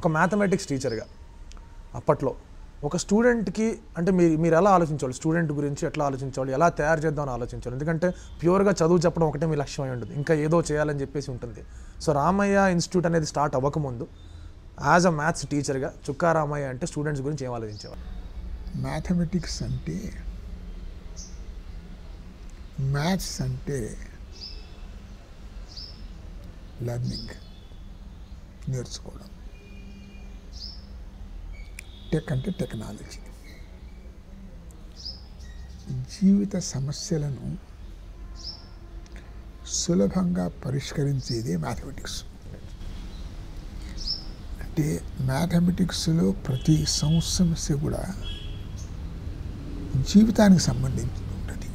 ఒక మ్యాథమెటిక్స్ టీచర్గా అప్పట్లో. ఒక స్టూడెంట్కి అంటే మీరు మీరు ఎలా ఆలోచించాలి? స్టూడెంట్ గురించి ఎట్లా ఆలోచించాలి? ఎలా తయారు చేద్దామని ఆలోచించాలి? ఎందుకంటే ప్యూర్గా చదువు చెప్పడం ఒకటే మీ లక్ష్యం అయి ఉంటుంది. ఇంకా ఏదో చేయాలని చెప్పేసి ఉంటుంది. సో రామయ్య ఇన్స్టిట్యూట్ అనేది స్టార్ట్ అవ్వకముందు యాజ్ అ మ్యాథ్స్ టీచర్గా చుక్కా రామయ్య అంటే స్టూడెంట్స్ గురించి ఏం ఆలోచించేవారు? మ్యాథమెటిక్స్ అంటే మ్యాథ్స్ అంటే లర్నింగ్ నేర్చుకోవడం. టెక్ అంటే టెక్నాలజీ. జీవిత సమస్యలను సులభంగా పరిష్కరించేదే మ్యాథమెటిక్స్ అంటే మ్యాథమెటిక్స్లో ప్రతి సమస్య కూడా జీవితానికి సంబంధించి ఉంటుంది.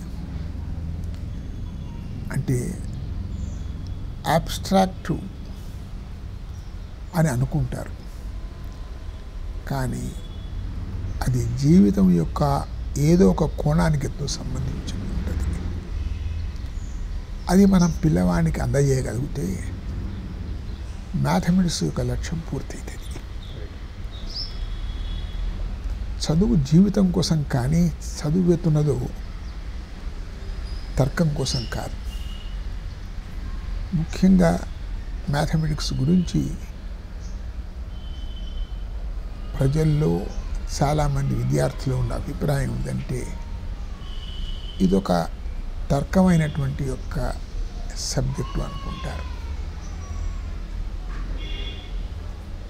అంటే అబ్స్ట్రాక్ట్ అని అనుకుంటారు. కానీ అది జీవితం యొక్క ఏదో ఒక కోణానికి ఎంతో సంబంధించి ఉంటుంది. అది మనం పిల్లవానికి అందజేయగలిగితే మ్యాథమెటిక్స్ యొక్క లక్ష్యం పూర్తయితుంది. చదువు జీవితం కోసం కానీ చదువుతున్నదో తర్కం కోసం కాదు. ముఖ్యంగా మ్యాథమెటిక్స్ గురించి ప్రజల్లో చాలామంది విద్యార్థులు ఉన్న అభిప్రాయం ఉందంటే ఇదొక తర్కమైనటువంటి యొక్క సబ్జెక్టు అనుకుంటారు.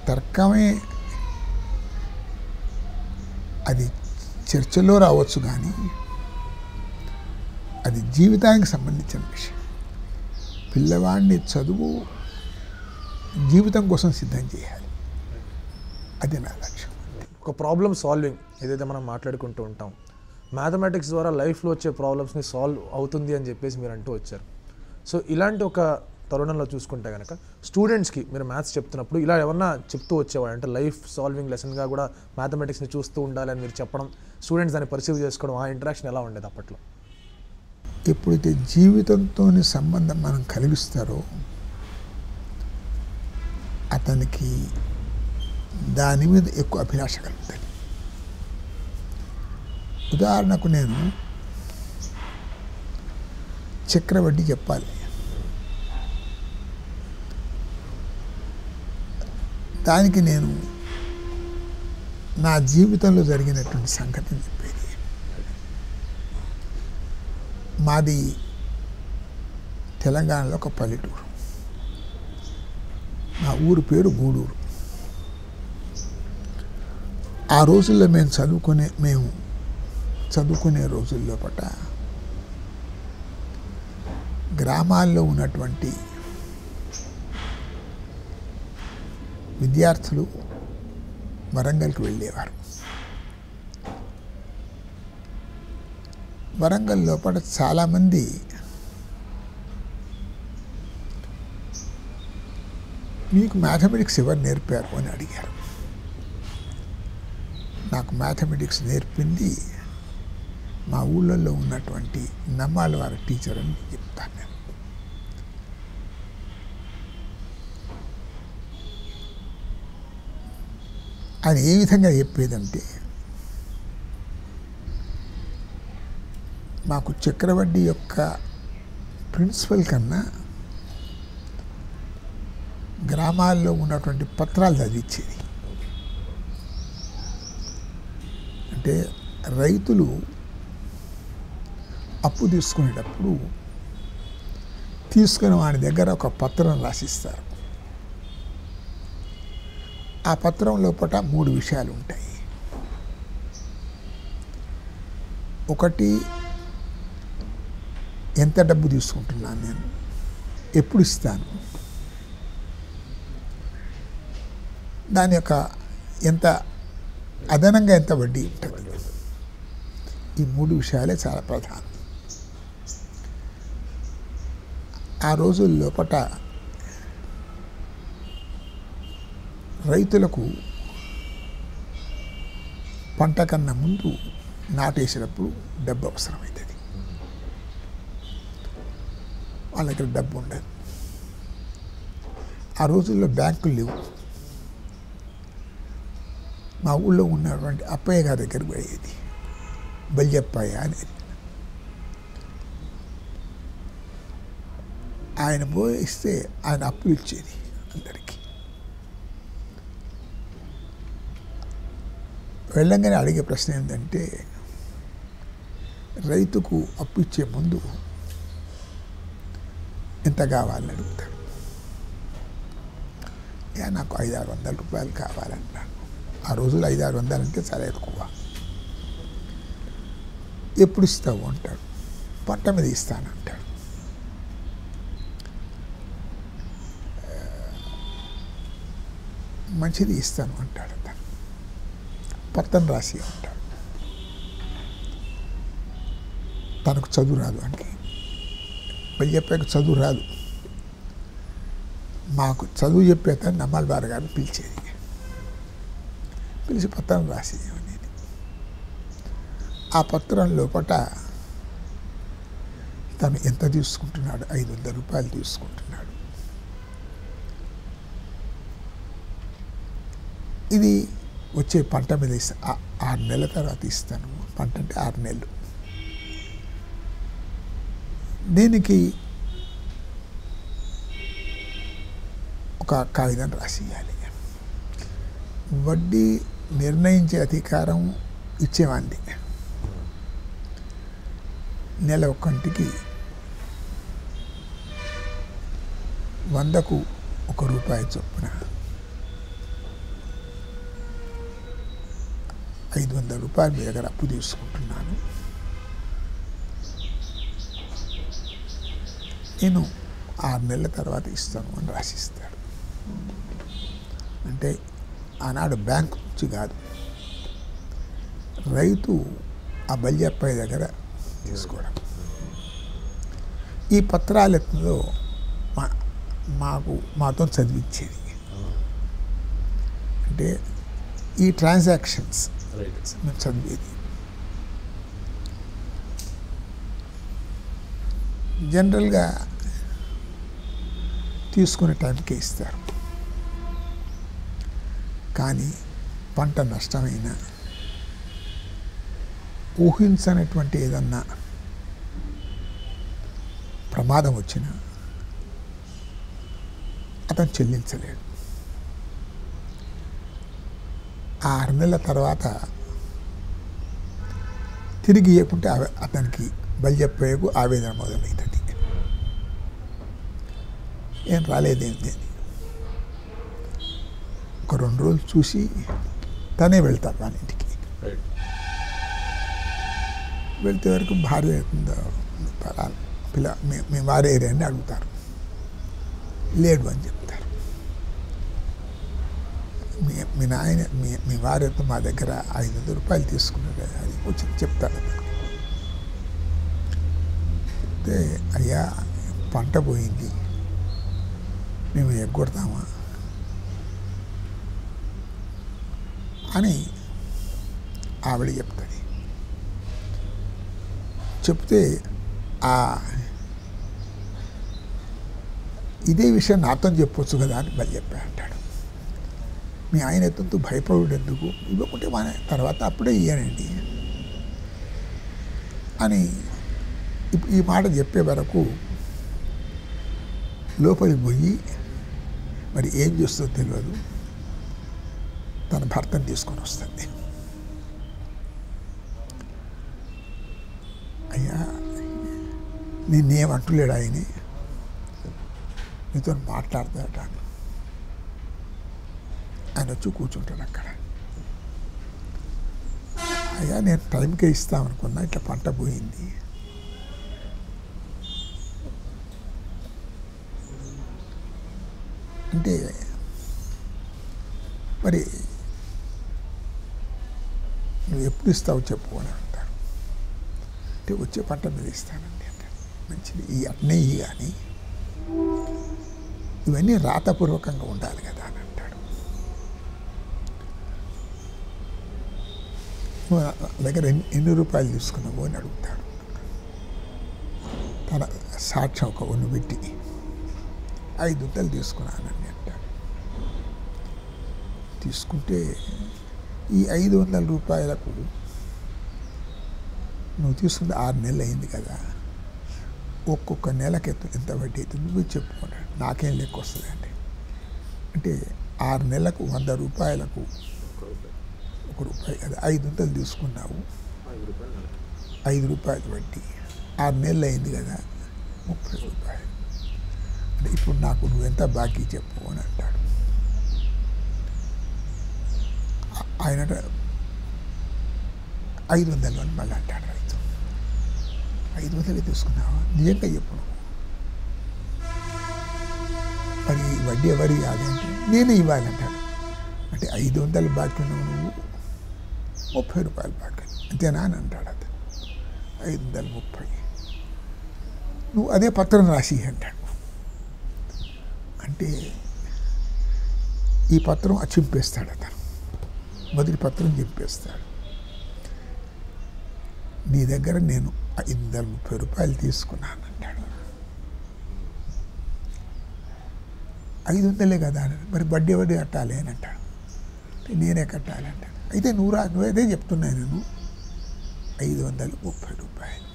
తర్కమే అది చర్చలో రావచ్చు కానీ అది జీవితానికి సంబంధించిన విషయం. పిల్లవాడిని చదువు జీవితం కోసం సిద్ధం చేయాలి. అది నా లక్ష్యం. ఒక ప్రాబ్లమ్ సాల్వింగ్ ఏదైతే మనం మాట్లాడుకుంటూ ఉంటాం మ్యాథమెటిక్స్ ద్వారా లైఫ్లో వచ్చే ప్రాబ్లమ్స్ని సాల్వ్ అవుతుంది అని చెప్పేసి మీరు అంటూ వచ్చారు. సో ఇలాంటి ఒక తరుణంలో చూసుకుంటే కనుక స్టూడెంట్స్కి మీరు మ్యాథ్స్ చెప్తున్నప్పుడు ఇలా ఎవరన్నా చెప్తూ వచ్చేవాడు అంటే లైఫ్ సాల్వింగ్ లెసన్గా కూడా మ్యాథమెటిక్స్ని చూస్తూ ఉండాలి అని మీరు చెప్పడం స్టూడెంట్స్ దాన్ని పర్సీవ్ చేసుకోవడం ఆ ఇంటరాక్షన్ ఎలా ఉండేది అప్పట్లో? ఎప్పుడైతే జీవితంతో సంబంధం మనం కలిగిస్తారో అతనికి దాని మీద ఎక్కువ అభిలాష కలుగుతుంది ఉదాహరణకు నేను చక్రవడ్డీ చెప్పాలి. దానికి నేను నా జీవితంలో జరిగినటువంటి సంఘటన చెప్పేది. మాది తెలంగాణలో ఒక పల్లెటూరు. నా ఊరు పేరు గూడూరు. ఆ రోజుల్లో మేము చదువుకునే మేము చదువుకునే రోజుల్లో పట గ్రామాల్లో ఉన్నటువంటి విద్యార్థులు వరంగల్కి వెళ్ళేవారు. వరంగల్ లోపల చాలామంది మీకు మ్యాథమెటిక్స్ ఎవరు నేర్పారు అని అడిగారు. నాకు మ్యాథమెటిక్స్ నేర్పింది. మా ఊళ్ళల్లో ఉన్నటువంటి నమ్మాల వారి టీచర్ అని చెప్తాను నేను. ఆయన ఏ విధంగా చెప్పేదంటే మాకు చక్రవడ్డీ యొక్క ప్రిన్సిపల్ కన్నా గ్రామాల్లో ఉన్నటువంటి పత్రాలు చదివించేది. అంటే రైతులు అప్పు తీసుకునేటప్పుడు తీసుకుని వాడి దగ్గర ఒక పత్రం రాసిస్తారు. ఆ పత్రం లోపల మూడు విషయాలు ఉంటాయి. ఒకటి ఎంత డబ్బు తీసుకుంటున్నాను నేను? ఎప్పుడు ఇస్తాను? దాని యొక్క ఎంత అదనంగా ఎంత వడ్డీ ఉంటుంది? ఈ మూడు విషయాలే చాలా ప్రధానం. ఆ రోజుల లోపట రైతులకు పంట కన్నా ముందు నాటేసినప్పుడు డబ్బు అవసరమవుతుంది వాళ్ళ దగ్గర డబ్బు ఉండదు. ఆ రోజుల్లో బ్యాంకులు లేవు. మా ఊళ్ళో ఉన్నటువంటి అప్పయ్య గారి దగ్గరికి పోయేది. బల్యప్పయ్య అనేది ఆయన పోయి ఇస్తే ఆయన అప్పులు ఇచ్చేది అందరికీ. వెళ్ళంగానే అడిగే ప్రశ్న ఏంటంటే రైతుకు అప్పు ఇచ్చే ముందు ఎంత కావాలని అడుగుతాడు యా నాకు ఐదు ఆరు వందల రూపాయలు కావాలంటాను ఆ రోజులు ఐదు ఆరు వందలు అంటే చాలా ఎక్కువ. ఎప్పుడు ఇస్తావు అంటాడు. పట్ట మీద ఇస్తానంటాడు మంచిది ఇస్తాను అంటాడు అతను. పత్రం రాసి అంటాడు తనకు చదువు రాదు అంటే మళ్ళీ చెప్పాక చదువు రాదు. మాకు చదువు చెప్పేత అతను నమ్మాలి గారిని పిలిచేది. పిలిచి పత్రం రాసి అనేది ఆ పత్రం లోపట తను ఎంత తీసుకుంటున్నాడు? ఐదు వందల రూపాయలు తీసుకుంటున్నాడు. ఇది వచ్చే పంట మీద ఆరు నెలల తర్వాత ఇస్తాను. పంట అంటే ఆరు నెలలు. దీనికి ఒక కాగితం రాసి ఇవ్వాలి వడ్డీ నిర్ణయించే అధికారం ఇచ్చేవాడిని. నెల ఒక్కంటికి వందకు ఒక రూపాయి చొప్పున ఐదు వందల రూపాయలు మీ దగ్గర అప్పు తీసుకుంటున్నాను. నేను ఆరు నెలల తర్వాత ఇస్తాను అని రాసిస్తాడు. అంటే ఆనాడు బ్యాంకు నుంచి కాదు. రైతు ఆ బల్యప్పయ్య దగ్గర తీసుకోవడం. ఈ పత్రాలతో మా మాకు మాతో చదివించేది అంటే ఈ ట్రాన్సాక్షన్స్ మేము చదివేది. జనరల్గా తీసుకునే టైంకే ఇస్తారు. కానీ పంట నష్టమైన ఊహించనటువంటి ఏదన్నా ప్రమాదం వచ్చినా అతను చెల్లించలేడు. ఆ ఆరు నెలల తర్వాత తిరిగి ఇవ్వకుంటే అతనికి బలిజప్పేకు ఆవేదన మొదలవుతుంది ఏం రాలేదేంటి ఒక రెండు రోజులు చూసి తనే వెళ్తాడు వాళ్ళ ఇంటికి. వెళ్తే వరకు భార్య అవుతుందో పలానా పిల్ల మీ వారే అని అడుగుతారు. లేడు అని చెప్తారు. మీ మీ నాయన మీ మీ వారితో మా దగ్గర ఐదు వందల రూపాయలు తీసుకున్నారు అది వచ్చి చెప్తారు చెప్తే అయ్యా పంట పోయింది. మేము ఎగ్గొడతామా? అని ఆవిడ చెప్తుంది. చెప్తే ఆ ఇదే విషయం నాతో చెప్పొచ్చు కదా అని మళ్ళీ చెప్పా అంటాడు. మీ ఆయన ఎత్తంతో భయపడు ఎందుకు ఇవ్వకుంటే మన తర్వాత అప్పుడే ఇయ్యానండి అని ఈ మాట చెప్పే వరకు లోపలికి పోయి మరి ఏం చేస్తుందో తెలియదు. తన భర్తను తీసుకొని వస్తుంది. అయ్యా నిన్నేమంటలేడు ఆయన నీతో మాట్లాడతాడట. అని. ఆయన వచ్చి కూర్చుంటాడు అక్కడ. అయ్యా నేను టైంకే ఇస్తామనుకున్నా ఇట్లా పంట పోయింది. అంటే మరి నువ్వు ఎప్పుడు ఇస్తావు చెప్పు అని అంటారు అంటే వచ్చే పంట మీద ఇస్తానండి అంటారు మంచిది. ఈ అట్నే ఈ కానీ ఇవన్నీ రాతపూర్వకంగా ఉండాలి కదా అని అంటాడు. దగ్గర ఎన్ని ఎన్ని రూపాయలు తీసుకున్నావు అని అడుగుతాడు. తన సాక్ష్యం ఒక ఒన్ను పెట్టి ఐదు వందలు తీసుకున్నానండి అంటాడు. తీసుకుంటే ఈ ఐదు వందల రూపాయలకు నువ్వు తీసుకుంటే ఆరు నెలలు అయింది కదా. ఒక్కొక్క నెలకి ఎంత ఎంత వడ్డీ అవుతుంది నువ్వు చెప్పుకుంటాడు నాకేం లెక్క వస్తుంది అంటే అంటే ఆరు నెలలకు వంద రూపాయలకు ఒక రూపాయి కదా ఐదు వందలు తీసుకున్నావు. ఐదు రూపాయలు వడ్డీ. ఆరు నెలలు అయింది కదా ముప్పై రూపాయలు. అంటే ఇప్పుడు నాకు నువ్వు ఎంత బాకీ చెప్పు అని అంటాడు. ఆ- ఆయన ఐదు వందలు అని మళ్ళీ అంటాడు రైతు. ఐదు వందలే తీసుకున్నావా? నిజంగా చెప్పు. నువ్వు. మరి ఈ వడ్డీ ఎవరు ఇవ్వాలి అంటే నేనే ఇవ్వాలంటాడు. అంటే ఐదు వందలు బాకీ ఉన్నావు నువ్వు ముప్పై రూపాయలు బాకీ అంతేనా అని అంటాడు అతను. ఐదు వందలు ముప్పై. నువ్వు అదే పత్రం రాసి అంటాడు. అంటే ఈ పత్రం చింపేస్తాడు అతను. మొదటి పత్రం చింపేస్తాడు నీ దగ్గర నేను ఐదు వందల ముప్పై రూపాయలు తీసుకున్నాను అంటాడు. ఐదు వందలే కదా అని మరి వడ్డీ వడ్డీ కట్టాలి అని అంటాడు. నేనే కట్టాలి అంటాడు. అయితే నువ్వు రా చెప్తున్నాను నేను. ఐదు వందలు ముప్పై రూపాయలు.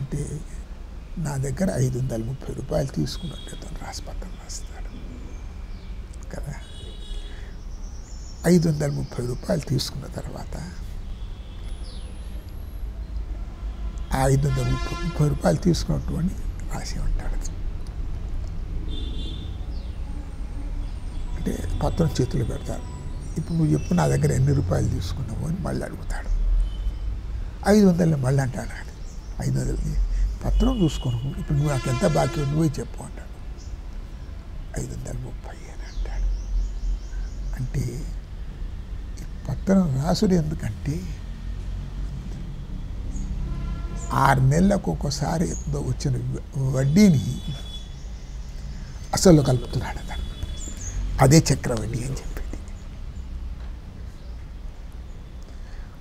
అంటే నా దగ్గర ఐదు వందల ముప్పై రూపాయలు తీసుకున్నట్టు అతను రాసిపత్రం రాస్తాడు. కదా? ఐదు వందల ముప్పై రూపాయలు తీసుకున్న తర్వాత ఆ ఐదు వందల ముప్పై ముప్పై రూపాయలు తీసుకున్నట్టు అని రాసి ఉంటాడు అంటే పత్రం చేతులు పెడతాడు. ఇప్పుడు నువ్వు చెప్పు నా దగ్గర ఎన్ని రూపాయలు తీసుకున్నావు అని మళ్ళీ అడుగుతాడు. ఐదు వందలు మళ్ళీ అంటాడు. ఆయన. ఐదు వందలు పత్రం చూసుకోను ఇప్పుడు నువ్వు నాకు ఎంత బాకీ ఉంది నువ్వే చెప్పు అంటాడు. ఐదు వందల ముప్పై అని అంటాడు. అంటే పత్రం రాసుడు ఎందుకంటే ఆరు నెలలకు ఒక్కోసారి ఎంతో వచ్చిన వడ్డీని అసలు కలుపుతున్నాడు అతను. అదే చక్రవడ్డీ అని చెప్పింది.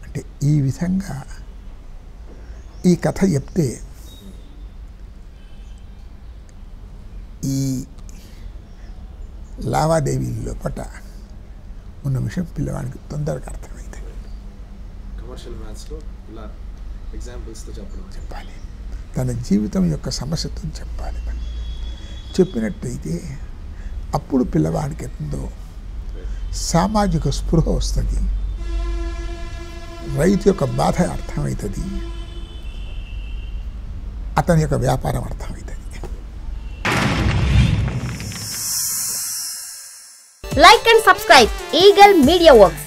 అంటే ఈ విధంగా ఈ కథ చెప్తే ఈ లావాదేవీ లోపట ఉన్న విషయం పిల్లవాడికి తొందరగా అర్థమైంది కమర్షియల్ మ్యాథ్స్లో ఇలా ఎగ్జాంపుల్స్తో చెప్పడం చెప్పాలి తన జీవితం యొక్క సమస్యతో చెప్పాలి మనం చెప్పినట్టయితే అప్పుడు పిల్లవాడికి ఎంతో సామాజిక స్పృహ వస్తుంది రైతు యొక్క బాధ అర్థమవుతుంది అతని యొక్క వ్యాపారం అర్థమవుతుంది Like and subscribe Eagle Media Works.